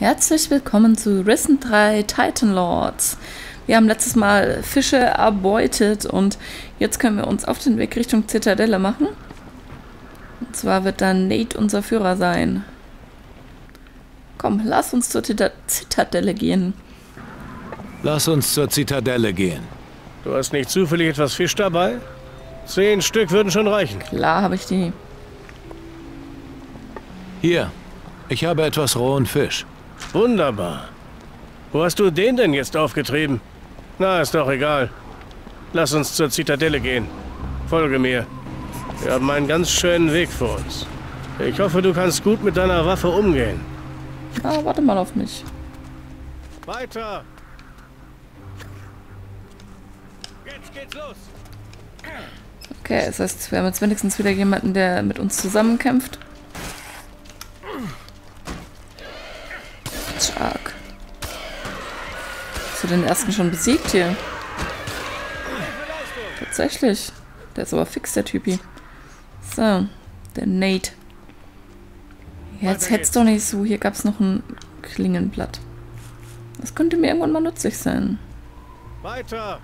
Herzlich willkommen zu Risen 3 Titan Lords. Wir haben letztes Mal Fische erbeutet und jetzt können wir uns auf den Weg Richtung Zitadelle machen. Und zwar wird dann Nate unser Führer sein. Komm, lass uns zur Zita Zitadelle gehen. Lass uns zur Zitadelle gehen. Du hast nicht zufällig etwas Fisch dabei? Zehn Stück würden schon reichen. Klar habe ich die. Hier, ich habe etwas rohen Fisch. Wunderbar. Wo hast du den denn jetzt aufgetrieben? Na, ist doch egal. Lass uns zur Zitadelle gehen. Folge mir. Wir haben einen ganz schönen Weg vor uns. Ich hoffe, du kannst gut mit deiner Waffe umgehen. Ah, warte mal auf mich. Weiter! Jetzt geht's los! Okay, das heißt, wir haben jetzt wenigstens wieder jemanden, der mit uns zusammenkämpft. Den ersten schon besiegt hier? Tatsächlich. Der ist aber fix, der Typi. So, der Nate. Jetzt hätt's doch nicht so. Hier gab's noch ein Klingenblatt. Das könnte mir irgendwann mal nützlich sein. Weiter!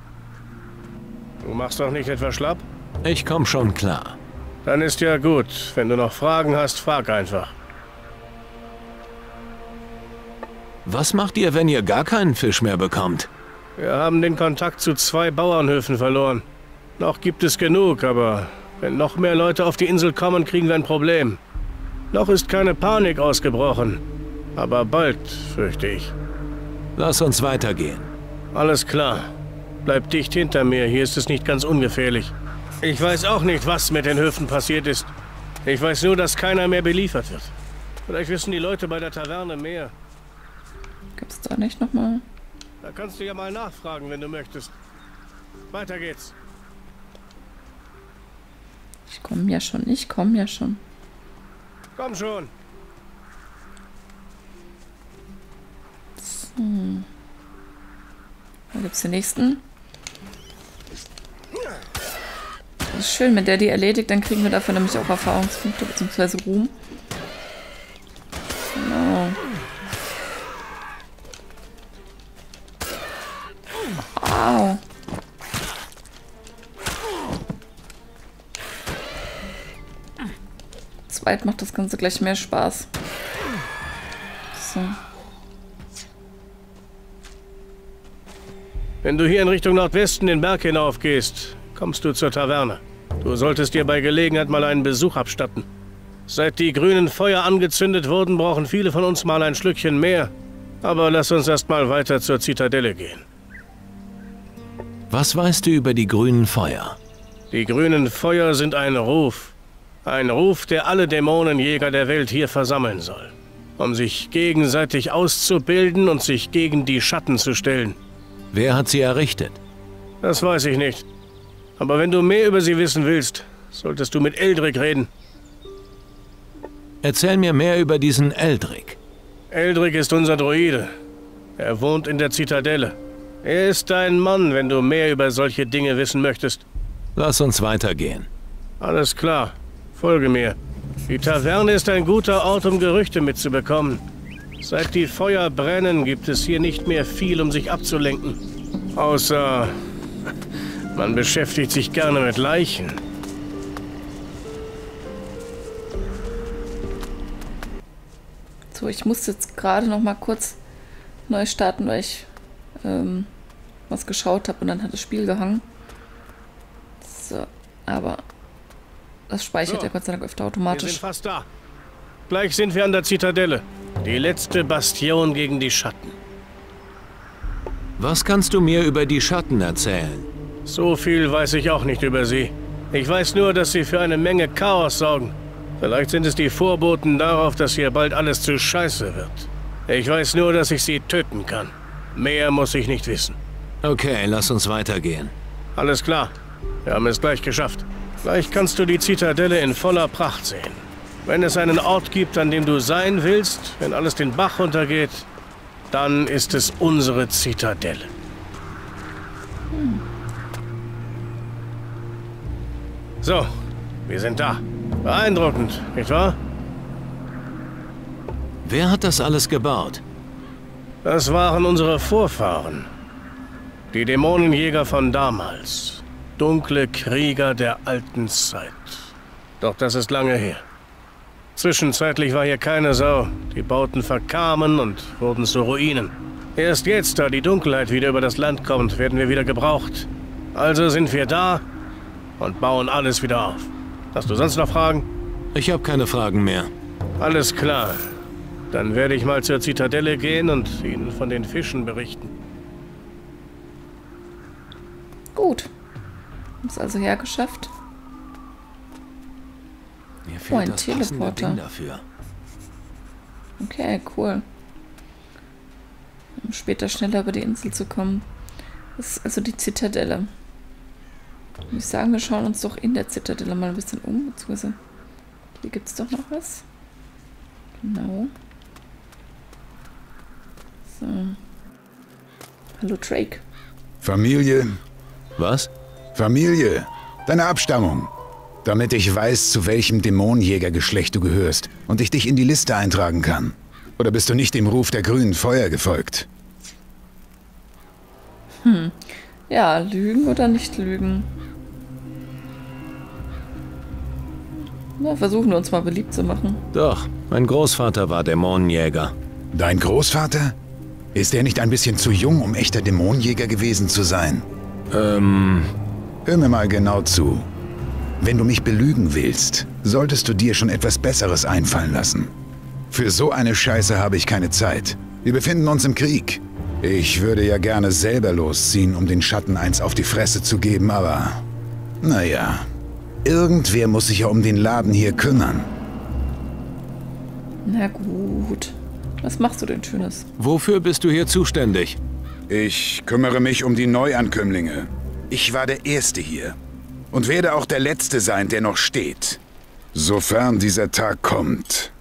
Du machst doch nicht etwa schlapp? Ich komm schon klar. Dann ist ja gut. Wenn du noch Fragen hast, frag einfach. Was macht ihr, wenn ihr gar keinen Fisch mehr bekommt? Wir haben den Kontakt zu zwei Bauernhöfen verloren. Noch gibt es genug, aber wenn noch mehr Leute auf die Insel kommen, kriegen wir ein Problem. Noch ist keine Panik ausgebrochen. Aber bald, fürchte ich. Lass uns weitergehen. Alles klar. Bleib dicht hinter mir, hier ist es nicht ganz ungefährlich. Ich weiß auch nicht, was mit den Höfen passiert ist. Ich weiß nur, dass keiner mehr beliefert wird. Vielleicht wissen die Leute bei der Taverne mehr. Gibt's da nicht nochmal? Da kannst du ja mal nachfragen, wenn du möchtest. Weiter geht's. Ich komme ja schon, ich komme ja schon. Komm schon. So. Da gibt's den nächsten. Das ist schön, wenn der die erledigt, dann kriegen wir dafür nämlich auch Erfahrungspunkte bzw. Ruhm. Zweit macht das Ganze gleich mehr Spaß. So. Wenn du hier in Richtung Nordwesten den Berg hinauf gehst, kommst du zur Taverne. Du solltest dir bei Gelegenheit mal einen Besuch abstatten. Seit die grünen Feuer angezündet wurden, brauchen viele von uns mal ein Schlückchen mehr. Aber lass uns erst mal weiter zur Zitadelle gehen. Was weißt du über die grünen Feuer? Die grünen Feuer sind ein Ruf. Ein Ruf, der alle Dämonenjäger der Welt hier versammeln soll. Um sich gegenseitig auszubilden und sich gegen die Schatten zu stellen. Wer hat sie errichtet? Das weiß ich nicht. Aber wenn du mehr über sie wissen willst, solltest du mit Eldrick reden. Erzähl mir mehr über diesen Eldrick. Eldrick ist unser Druide. Er wohnt in der Zitadelle. Er ist dein Mann, wenn du mehr über solche Dinge wissen möchtest. Lass uns weitergehen. Alles klar. Folge mir. Die Taverne ist ein guter Ort, um Gerüchte mitzubekommen. Seit die Feuer brennen, gibt es hier nicht mehr viel, um sich abzulenken. Außer... Man beschäftigt sich gerne mit Leichen. So, ich muss jetzt gerade noch mal kurz neu starten, weil ich ähm, was geschaut habe und dann hat das Spiel gehangen. So, aber das speichert So. ja Gott sei Dank öfter Wir sind automatisch. fast da. Gleich sind wir an der Zitadelle. Die letzte Bastion gegen die Schatten. Was kannst du mir über die Schatten erzählen? So viel weiß ich auch nicht über sie. Ich weiß nur, dass sie für eine Menge Chaos sorgen. Vielleicht sind es die Vorboten darauf, dass hier bald alles zu scheiße wird. Ich weiß nur, dass ich sie töten kann. Mehr muss ich nicht wissen. Okay, lass uns weitergehen. Alles klar. Wir haben es gleich geschafft. Gleich kannst du die Zitadelle in voller Pracht sehen. Wenn es einen Ort gibt, an dem du sein willst, wenn alles den Bach runtergeht, dann ist es unsere Zitadelle. So, wir sind da. Beeindruckend, nicht wahr? Wer hat das alles gebaut? Das waren unsere Vorfahren. Die Dämonenjäger von damals. Dunkle Krieger der alten Zeit. Doch das ist lange her. Zwischenzeitlich war hier keine Sau. Die Bauten verkamen und wurden zu Ruinen. Erst jetzt, da die Dunkelheit wieder über das Land kommt, werden wir wieder gebraucht. Also sind wir da und bauen alles wieder auf. Hast du sonst noch Fragen? Ich habe keine Fragen mehr. Alles klar. Dann werde ich mal zur Zitadelle gehen und Ihnen von den Fischen berichten. Gut. Haben es also hergeschafft. Mir Oh, ein das Teleporter. Ding dafür. Okay, cool. Um später schneller über die Insel zu kommen. Das ist also die Zitadelle. Ich sagen, wir schauen uns doch in der Zitadelle mal ein bisschen um, beziehungsweise hier gibt es doch noch was. Genau. So. Hallo Drake. Familie, Was? Familie, deine Abstammung. Damit ich weiß, zu welchem Dämonenjägergeschlecht du gehörst und ich dich in die Liste eintragen kann. Oder bist du nicht dem Ruf der grünen Feuer gefolgt? Ja, lügen oder nicht lügen? Na, versuchen wir uns mal beliebt zu machen. Doch, mein Großvater war Dämonenjäger. Dein Großvater? Ist er nicht ein bisschen zu jung, um echter Dämonenjäger gewesen zu sein? Ähm, Hör mir mal genau zu. Wenn du mich belügen willst, solltest du dir schon etwas Besseres einfallen lassen. Für so eine Scheiße habe ich keine Zeit. Wir befinden uns im Krieg. Ich würde ja gerne selber losziehen, um den Schatten eins auf die Fresse zu geben, aber... Naja, irgendwer muss sich ja um den Laden hier kümmern. Na gut. Was machst du denn Schönes? wofür bist du hier zuständig? Ich kümmere mich um die Neuankömmlinge. Ich war der Erste hier. Und werde auch der Letzte sein, der noch steht. Sofern dieser Tag kommt.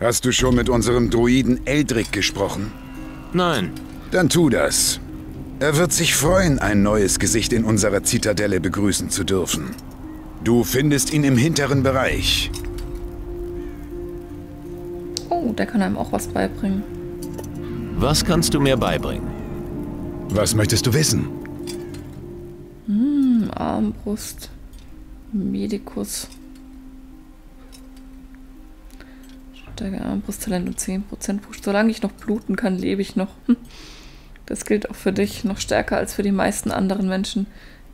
Hast du schon mit unserem Druiden Eldrick gesprochen? Nein. Dann tu das. Er wird sich freuen, ein neues Gesicht in unserer Zitadelle begrüßen zu dürfen. Du findest ihn im hinteren Bereich. Oh, der kann einem auch was beibringen. Was kannst du mir beibringen? Was möchtest du wissen? Armbrust. Medikus. Stärke Armbrusttalent um 10% Push. Solange ich noch bluten kann, lebe ich noch. Hm. Das gilt auch für dich. Noch stärker als für die meisten anderen Menschen.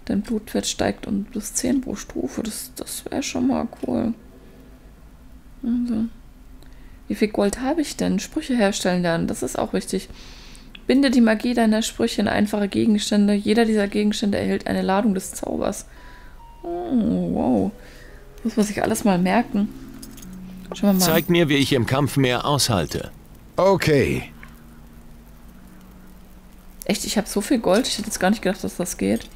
Dein Blutwert steigt um plus 10 pro Stufe. Das, das wäre schon mal cool. Also. Wie viel Gold habe ich denn? Sprüche herstellen lernen. Das ist auch wichtig. Binde die Magie deiner Sprüche in einfache Gegenstände. Jeder dieser Gegenstände erhält eine Ladung des Zaubers. Oh, wow. Muss man sich alles mal merken. Schauen wir mal. Zeig mir, wie ich im Kampf mehr aushalte. Okay. Echt, ich habe so viel Gold. Ich hätte jetzt gar nicht gedacht, dass das geht.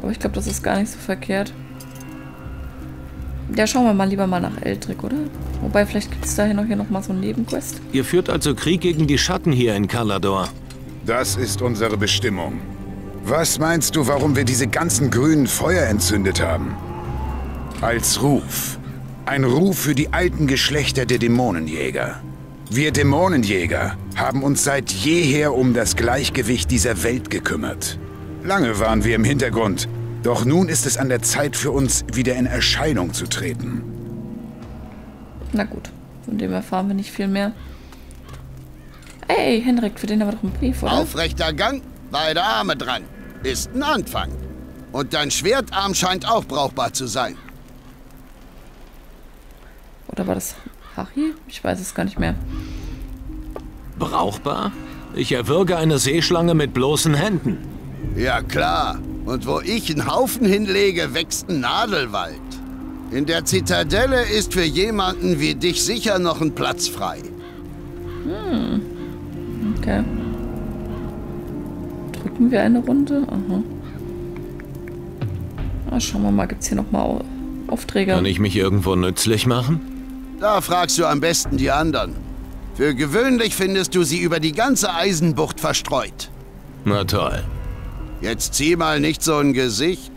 Aber ich glaube, das ist gar nicht so verkehrt. Ja, schauen wir mal lieber mal nach Eldrick, oder? Wobei, vielleicht gibt es daher noch hier noch mal so einen Nebenquest. Ihr führt also Krieg gegen die Schatten hier in Kalador. Das ist unsere Bestimmung. Was meinst du, warum wir diese ganzen grünen Feuer entzündet haben? Als Ruf. Ein Ruf für die alten Geschlechter der Dämonenjäger. Wir Dämonenjäger haben uns seit jeher um das Gleichgewicht dieser Welt gekümmert. Lange waren wir im Hintergrund, doch nun ist es an der Zeit für uns, wieder in Erscheinung zu treten. Na gut, von dem erfahren wir nicht viel mehr. Ey, Henrik, für den haben wir doch einen Brief, oder? Aufrechter Gang, beide Arme dran. Ist ein Anfang. Und dein Schwertarm scheint auch brauchbar zu sein. Oder war das Harry? Ich weiß es gar nicht mehr. Brauchbar? Ich erwürge eine Seeschlange mit bloßen Händen. Ja klar. Und wo ich einen Haufen hinlege, wächst ein Nadelwald. In der Zitadelle ist für jemanden wie dich sicher noch ein Platz frei. Okay. Drücken wir eine Runde? Aha. Ah, schauen wir mal, gibt es hier nochmal Au Aufträge? Kann ich mich irgendwo nützlich machen? Da fragst du am besten die anderen. Für gewöhnlich findest du sie über die ganze Eisenbucht verstreut. Na toll. Jetzt zieh mal nicht so ein Gesicht.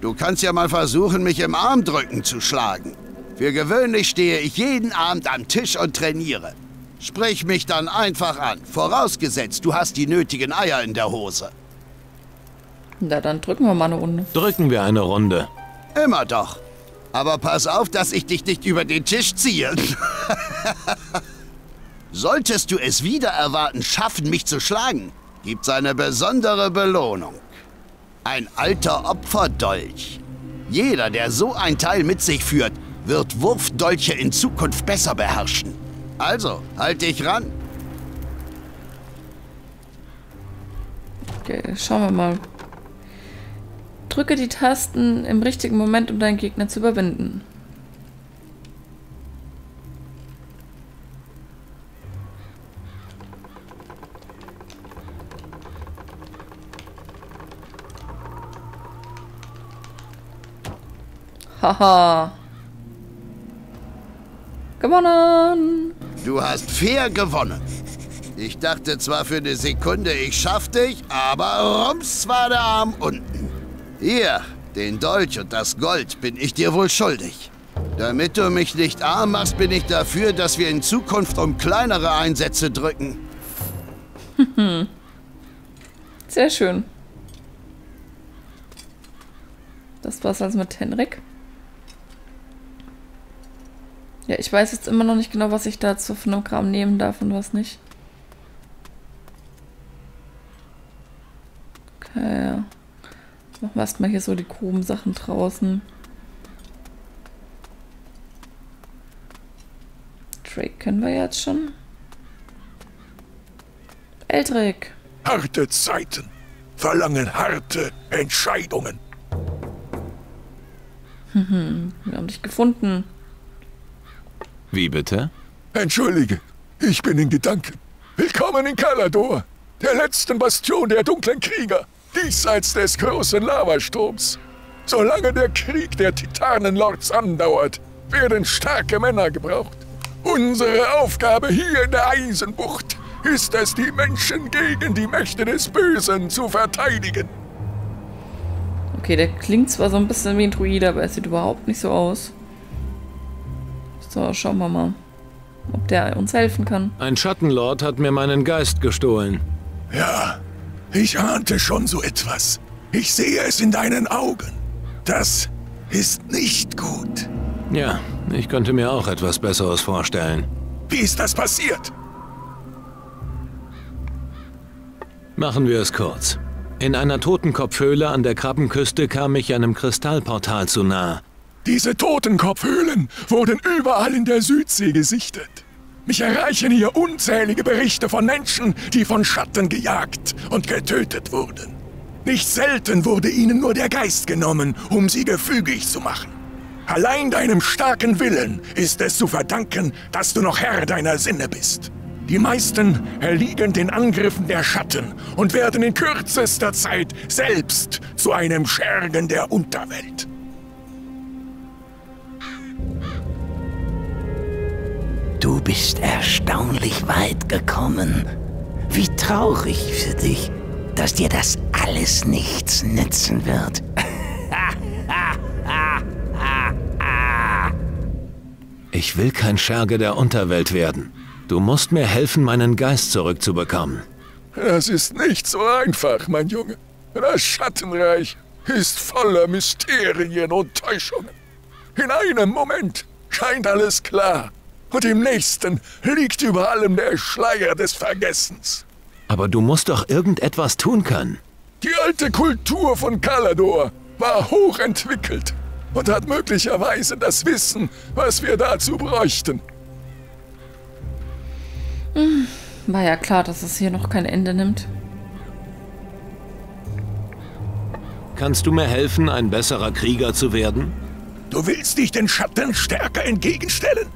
Du kannst ja mal versuchen, mich im Armdrücken zu schlagen. Für gewöhnlich stehe ich jeden Abend am Tisch und trainiere. Sprich mich dann einfach an, vorausgesetzt, du hast die nötigen Eier in der Hose. Na, dann drücken wir mal eine Runde. Drücken wir eine Runde. Immer doch. Aber pass auf, dass ich dich nicht über den Tisch ziehe. Solltest du es wieder erwarten schaffen, mich zu schlagen, gibt's eine besondere Belohnung. Ein alter Opferdolch. Jeder, der so ein Teil mit sich führt, wird Wurfdolche in Zukunft besser beherrschen. Also, halt dich ran. Okay, schauen wir mal. Drücke die Tasten im richtigen Moment, um deinen Gegner zu überwinden. Haha. Gewonnen! Du hast fair gewonnen. Ich dachte zwar für eine Sekunde, ich schaff dich, aber rums war der Arm unten. Hier, den Dolch und das Gold bin ich dir wohl schuldig. Damit du mich nicht arm machst, bin ich dafür, dass wir in Zukunft um kleinere Einsätze drücken. Sehr schön. Das war's also mit Henrik. Ja, ich weiß jetzt immer noch nicht genau, was ich dazu von einem Kram nehmen darf und was nicht. Okay. Machen wir erstmal hier so die groben Sachen draußen. Drake können wir jetzt schon. Eldrick. Harte Zeiten verlangen harte Entscheidungen. Wir haben dich gefunden. Wie bitte? Entschuldige, ich bin in Gedanken. Willkommen in Kalador, der letzten Bastion der dunklen Krieger, diesseits des großen Lavastroms. Solange der Krieg der Titanenlords andauert, werden starke Männer gebraucht. Unsere Aufgabe hier in der Eisenbucht ist es, die Menschen gegen die Mächte des Bösen zu verteidigen. Okay, der klingt zwar so ein bisschen wie ein Druide, aber er sieht überhaupt nicht so aus. So, schauen wir mal, ob der uns helfen kann. Ein Schattenlord hat mir meinen Geist gestohlen. Ja, ich ahnte schon so etwas. Ich sehe es in deinen Augen. Das ist nicht gut. Ja, ich könnte mir auch etwas Besseres vorstellen. Wie ist das passiert? Machen wir es kurz. In einer Totenkopfhöhle an der Krabbenküste kam ich einem Kristallportal zu nahe. Diese Totenkopfhöhlen wurden überall in der Südsee gesichtet. Mich erreichen hier unzählige Berichte von Menschen, die von Schatten gejagt und getötet wurden. Nicht selten wurde ihnen nur der Geist genommen, um sie gefügig zu machen. Allein deinem starken Willen ist es zu verdanken, dass du noch Herr deiner Sinne bist. Die meisten erliegen den Angriffen der Schatten und werden in kürzester Zeit selbst zu einem Schergen der Unterwelt. Bist erstaunlich weit gekommen. Wie traurig für dich, dass dir das alles nichts nützen wird. Ich will kein Scherge der Unterwelt werden. Du musst mir helfen, meinen Geist zurückzubekommen. Das ist nicht so einfach, mein Junge. Das Schattenreich ist voller Mysterien und Täuschungen. In einem Moment scheint alles klar. Und im nächsten liegt über allem der Schleier des Vergessens. Aber du musst doch irgendetwas tun können. Die alte Kultur von Kalador war hochentwickelt und hat möglicherweise das Wissen, was wir dazu bräuchten. War ja klar, dass es hier noch kein Ende nimmt. Kannst du mir helfen, ein besserer Krieger zu werden? Du willst dich den Schatten stärker entgegenstellen?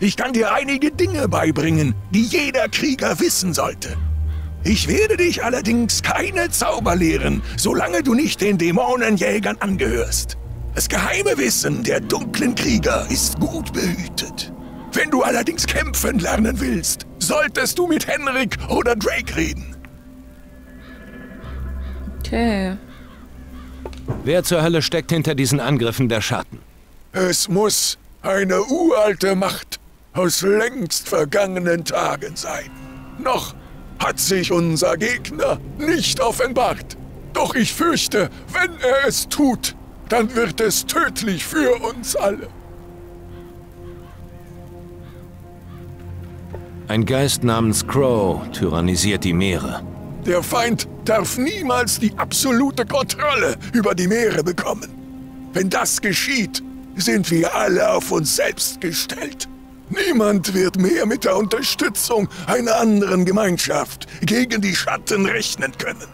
Ich kann dir einige Dinge beibringen, die jeder Krieger wissen sollte. Ich werde dich allerdings keine Zauber lehren, solange du nicht den Dämonenjägern angehörst. Das geheime Wissen der dunklen Krieger ist gut behütet. Wenn du allerdings kämpfen lernen willst, solltest du mit Henrik oder Drake reden. Okay. Wer zur Hölle steckt hinter diesen Angriffen der Schatten? Es muss eine uralte Macht aus längst vergangenen Tagen sein. Noch hat sich unser Gegner nicht offenbart. Doch ich fürchte, wenn er es tut, dann wird es tödlich für uns alle. Ein Geist namens Crow tyrannisiert die Meere. Der Feind darf niemals die absolute Kontrolle über die Meere bekommen. Wenn das geschieht, sind wir alle auf uns selbst gestellt. Niemand wird mehr mit der Unterstützung einer anderen Gemeinschaft gegen die Schatten rechnen können.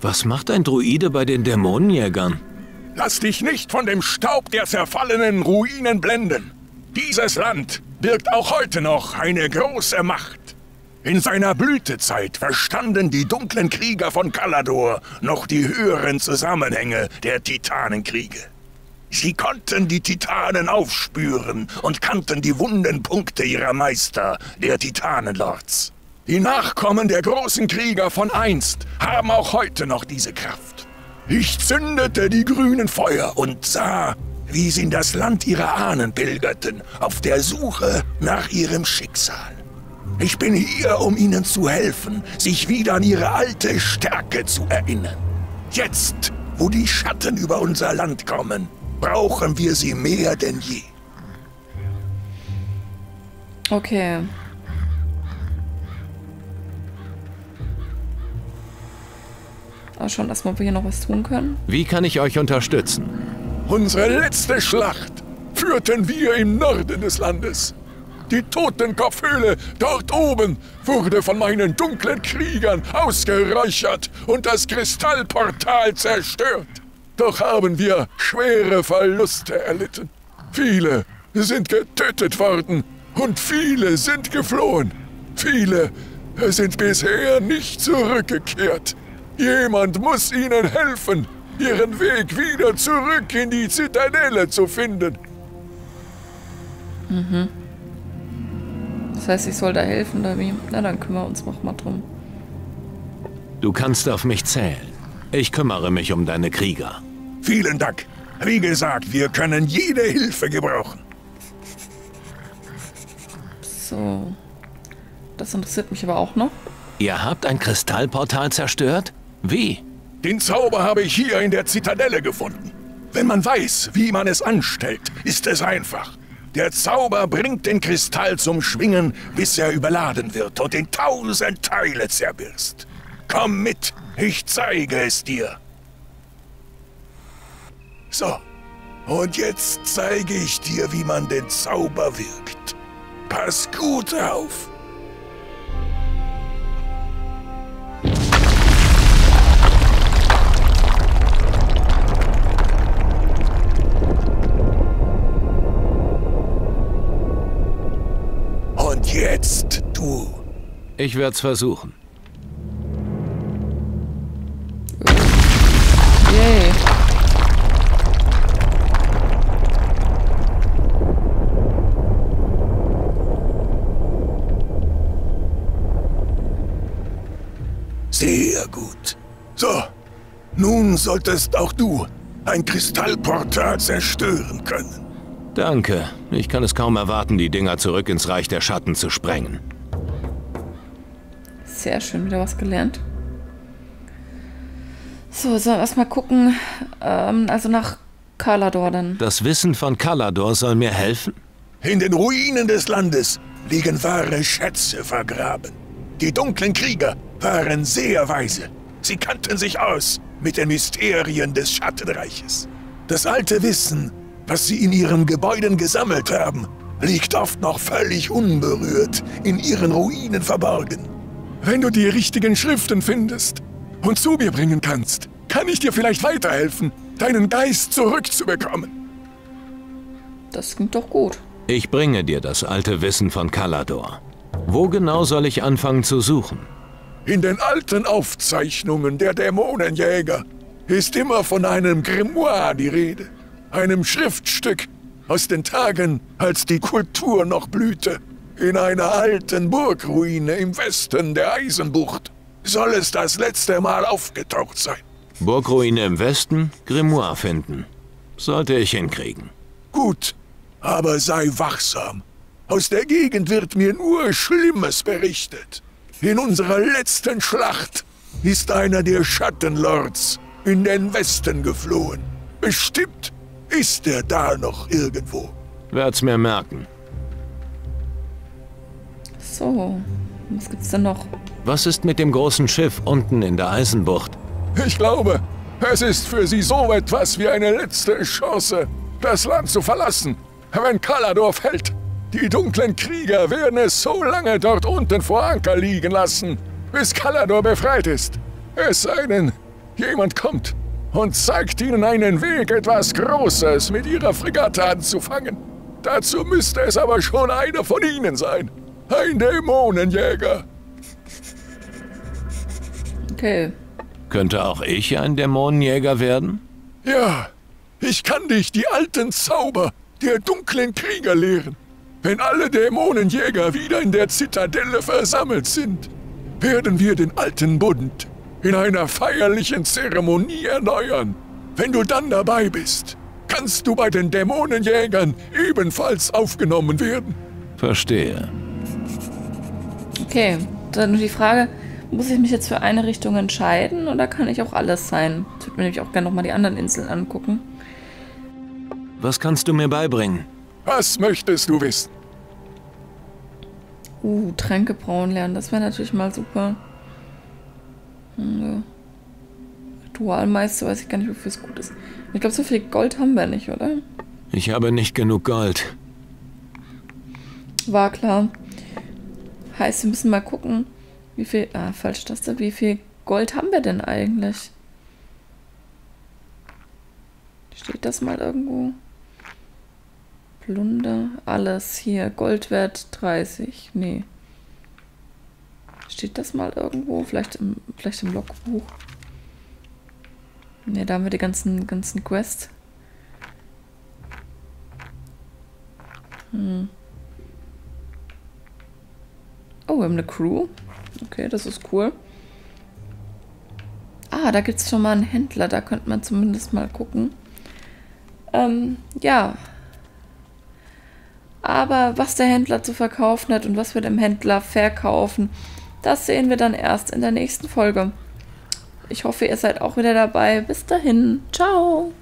Was macht ein Druide bei den Dämonenjägern? Lass dich nicht von dem Staub der zerfallenen Ruinen blenden. Dieses Land birgt auch heute noch eine große Macht. In seiner Blütezeit verstanden die dunklen Krieger von Kalador noch die höheren Zusammenhänge der Titanenkriege. Sie konnten die Titanen aufspüren und kannten die wunden Punkte ihrer Meister, der Titanenlords. Die Nachkommen der großen Krieger von einst haben auch heute noch diese Kraft. Ich zündete die grünen Feuer und sah, wie sie in das Land ihrer Ahnen pilgerten, auf der Suche nach ihrem Schicksal. Ich bin hier, um ihnen zu helfen, sich wieder an ihre alte Stärke zu erinnern. Jetzt, wo die Schatten über unser Land kommen, brauchen wir sie mehr denn je. Okay. Aber schon, dass wir hier noch was tun können. Wie kann ich euch unterstützen? Unsere letzte Schlacht führten wir im Norden des Landes. Die Totenkopfhöhle dort oben wurde von meinen dunklen Kriegern ausgeräuchert und das Kristallportal zerstört. Doch haben wir schwere Verluste erlitten. Viele sind getötet worden und viele sind geflohen. Viele sind bisher nicht zurückgekehrt. Jemand muss ihnen helfen, ihren Weg wieder zurück in die Zitadelle zu finden. Mhm. Das heißt, ich soll da helfen, oder wie? Na, dann kümmern wir uns noch mal drum. Du kannst auf mich zählen. Ich kümmere mich um deine Krieger. Vielen Dank. Wie gesagt, wir können jede Hilfe gebrauchen. So. Das interessiert mich aber auch noch. Ihr habt ein Kristallportal zerstört? Wie? Den Zauber habe ich hier in der Zitadelle gefunden. Wenn man weiß, wie man es anstellt, ist es einfach. Der Zauber bringt den Kristall zum Schwingen, bis er überladen wird und in tausend Teile zerbirst. Komm mit, ich zeige es dir. So, und jetzt zeige ich dir, wie man den Zauber wirkt. Pass gut auf. Und jetzt du. Ich werde es versuchen. So, nun solltest auch du ein Kristallportal zerstören können. Danke. Ich kann es kaum erwarten, die Dinger zurück ins Reich der Schatten zu sprengen. Sehr schön, wieder was gelernt. So, sollen wir erstmal gucken. Ähm, also nach Kalador dann. Das Wissen von Kalador soll mir helfen? In den Ruinen des Landes liegen wahre Schätze vergraben. Die dunklen Krieger waren sehr weise. Sie kannten sich aus mit den Mysterien des Schattenreiches. Das alte Wissen, was sie in ihren Gebäuden gesammelt haben, liegt oft noch völlig unberührt in ihren Ruinen verborgen. Wenn du die richtigen Schriften findest und zu mir bringen kannst, kann ich dir vielleicht weiterhelfen, deinen Geist zurückzubekommen. Das klingt doch gut. Ich bringe dir das alte Wissen von Kalador. Wo genau soll ich anfangen zu suchen? In den alten Aufzeichnungen der Dämonenjäger ist immer von einem Grimoire die Rede. Einem Schriftstück aus den Tagen, als die Kultur noch blühte. In einer alten Burgruine im Westen der Eisenbucht soll es das letzte Mal aufgetaucht sein. Burgruine im Westen, Grimoire finden. Sollte ich hinkriegen. Gut, Aber sei wachsam. Aus der Gegend wird mir nur Schlimmes berichtet. In unserer letzten Schlacht ist einer der Schattenlords in den Westen geflohen. Bestimmt ist er da noch irgendwo. Werd's mir merken. So, was gibt's denn noch? Was ist mit dem großen Schiff unten in der Eisenbucht? Ich glaube, es ist für sie so etwas wie eine letzte Chance, das Land zu verlassen, wenn Kalador fällt. Die dunklen Krieger werden es so lange dort unten vor Anker liegen lassen, bis Kalador befreit ist. Es sei denn, jemand kommt und zeigt ihnen einen Weg, etwas Großes mit ihrer Fregatte anzufangen. Dazu müsste es aber schon einer von ihnen sein. Ein Dämonenjäger. Okay. Könnte auch ich ein Dämonenjäger werden? Ja, ich kann dich die alten Zauber der dunklen Krieger lehren. Wenn alle Dämonenjäger wieder in der Zitadelle versammelt sind, werden wir den alten Bund in einer feierlichen Zeremonie erneuern. Wenn du dann dabei bist, kannst du bei den Dämonenjägern ebenfalls aufgenommen werden. Verstehe. Okay, dann nur die Frage, muss ich mich jetzt für eine Richtung entscheiden oder kann ich auch alles sein? Ich würde mir nämlich auch gerne nochmal die anderen Inseln angucken. Was kannst du mir beibringen? Was möchtest du wissen? Uh, Tränke brauen lernen, das wäre natürlich mal super. Hm, ja. Ritualmeister weiß ich gar nicht, wofür es gut ist. Ich glaube, so viel Gold haben wir nicht, oder? Ich habe nicht genug Gold. War klar. Heißt, wir müssen mal gucken, wie viel. Ah, falsch das da. Wie viel Gold haben wir denn eigentlich? Steht das mal irgendwo? Plunder, alles hier. Goldwert 30. Nee. Steht das mal irgendwo? Vielleicht im, vielleicht im Logbuch. Ne, da haben wir die ganzen, ganzen Quests. Hm. Oh, wir haben eine Crew. Okay, das ist cool. Ah, da gibt es schon mal einen Händler. Da könnte man zumindest mal gucken. Ähm, ja. Aber was der Händler zu verkaufen hat und was wir dem Händler verkaufen, das sehen wir dann erst in der nächsten Folge. Ich hoffe, ihr seid auch wieder dabei. Bis dahin. Ciao.